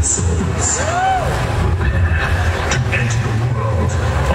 Prepare to enter the world.